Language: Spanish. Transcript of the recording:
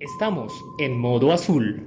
Estamos en modo azul.